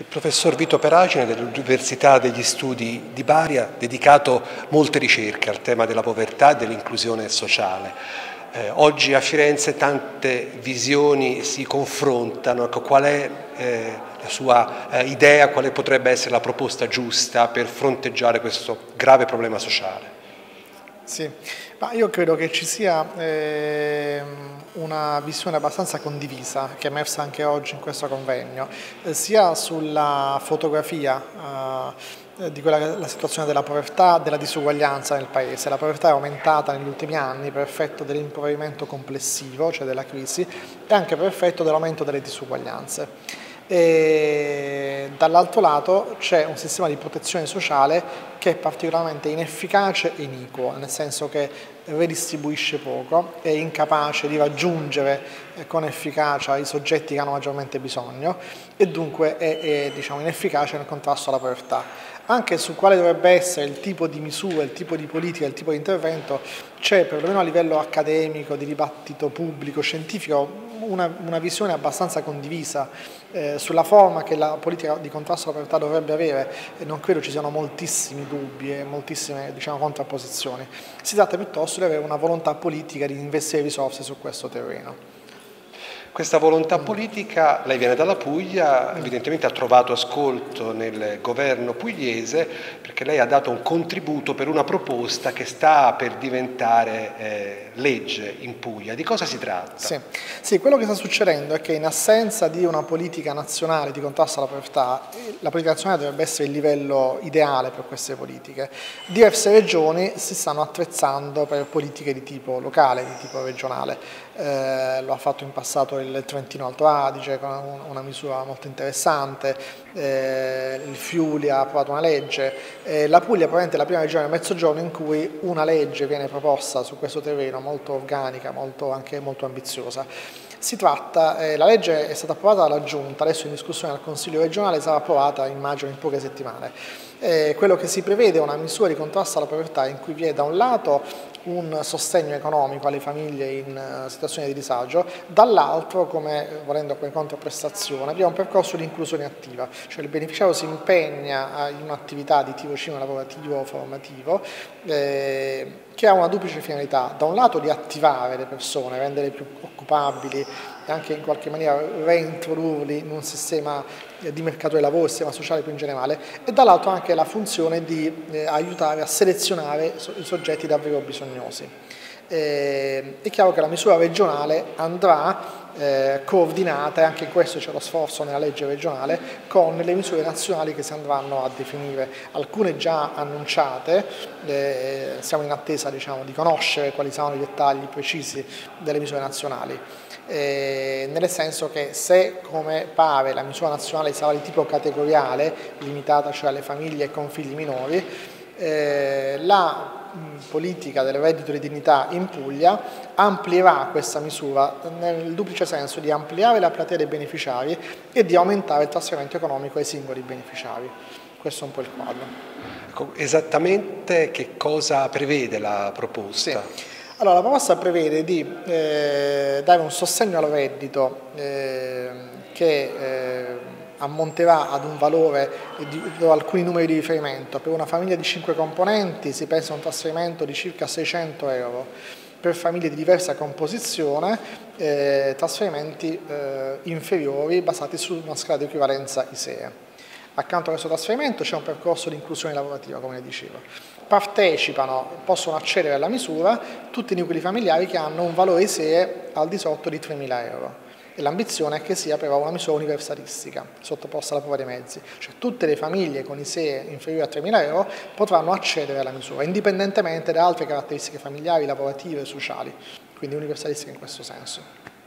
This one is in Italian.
Il professor Vito Peragine dell'Università degli Studi di Bari ha dedicato molte ricerche al tema della povertà e dell'inclusione sociale. Eh, oggi a Firenze tante visioni si confrontano, ecco, qual è eh, la sua eh, idea, quale potrebbe essere la proposta giusta per fronteggiare questo grave problema sociale? Sì, ma io credo che ci sia eh, una visione abbastanza condivisa che è emersa anche oggi in questo convegno, eh, sia sulla fotografia eh, di quella che è la situazione della povertà, della disuguaglianza nel Paese. La povertà è aumentata negli ultimi anni per effetto dell'impoverimento complessivo, cioè della crisi, e anche per effetto dell'aumento delle disuguaglianze e dall'altro lato c'è un sistema di protezione sociale che è particolarmente inefficace e iniquo, nel senso che redistribuisce poco, è incapace di raggiungere eh, con efficacia i soggetti che hanno maggiormente bisogno e dunque è, è diciamo, inefficace nel contrasto alla povertà. Anche su quale dovrebbe essere il tipo di misura, il tipo di politica, il tipo di intervento, c'è perlomeno a livello accademico, di dibattito pubblico, scientifico, una, una visione abbastanza condivisa eh, sulla forma che la politica di contrasto alla povertà dovrebbe avere non credo ci siano moltissimi dubbi e moltissime diciamo, contrapposizioni. Si tratta piuttosto di avere una volontà politica di investire risorse su questo terreno. Questa volontà politica, lei viene dalla Puglia, evidentemente ha trovato ascolto nel governo pugliese perché lei ha dato un contributo per una proposta che sta per diventare eh, legge in Puglia. Di cosa si tratta? Sì. sì, quello che sta succedendo è che in assenza di una politica nazionale di contrasto alla povertà, la politica nazionale dovrebbe essere il livello ideale per queste politiche. Diverse regioni si stanno attrezzando per politiche di tipo locale, di tipo regionale. Eh, lo ha fatto in passato il Trentino Alto Adige con una misura molto interessante, eh, il Friuli ha approvato una legge, eh, la Puglia è probabilmente la prima regione del Mezzogiorno in cui una legge viene proposta su questo terreno molto organica, molto, anche molto ambiziosa. Si tratta, eh, la legge è stata approvata dalla Giunta, adesso in discussione al Consiglio regionale, sarà approvata immagino in poche settimane. Eh, quello che si prevede è una misura di contrasto alla povertà in cui vi è da un lato un sostegno economico alle famiglie in uh, situazioni di disagio, dall'altro, come volendo come controprestazione, abbiamo un percorso di inclusione attiva, cioè il beneficiario si impegna in un'attività di tipo cima lavorativo o formativo eh, che ha una duplice finalità, da un lato di attivare le persone, renderle più occupabili e anche in qualche maniera reintrodurli in un sistema di mercato del lavoro, sistema sociale più in generale, e dall'altro anche la funzione di eh, aiutare a selezionare i soggetti davvero bisognosi. Eh, è chiaro che la misura regionale andrà eh, coordinata, e anche in questo c'è lo sforzo nella legge regionale, con le misure nazionali che si andranno a definire, alcune già annunciate, eh, siamo in attesa diciamo, di conoscere quali saranno i dettagli precisi delle misure nazionali. Eh, nel senso che se come pare la misura nazionale sarà di tipo categoriale, limitata cioè alle famiglie con figli minori, eh, la politica del reddito di dignità in Puglia amplierà questa misura nel duplice senso di ampliare la platea dei beneficiari e di aumentare il trasferimento economico ai singoli beneficiari. Questo è un po' il quadro. Ecco, esattamente che cosa prevede la proposta? Sì. Allora, la proposta prevede di eh, dare un sostegno al reddito eh, che eh, ammonterà ad un valore di, di alcuni numeri di riferimento. Per una famiglia di 5 componenti si pensa a un trasferimento di circa 600 euro. Per famiglie di diversa composizione, eh, trasferimenti eh, inferiori basati su una scala di equivalenza ISEE. Accanto a questo trasferimento c'è un percorso di inclusione lavorativa, come dicevo. Partecipano, possono accedere alla misura tutti i nuclei familiari che hanno un valore ISEE al di sotto di 3.000 euro l'ambizione è che sia però una misura universalistica, sottoposta alla prova dei mezzi, cioè tutte le famiglie con ISEE inferiori a 3.000 euro potranno accedere alla misura, indipendentemente da altre caratteristiche familiari, lavorative e sociali, quindi universalistica in questo senso.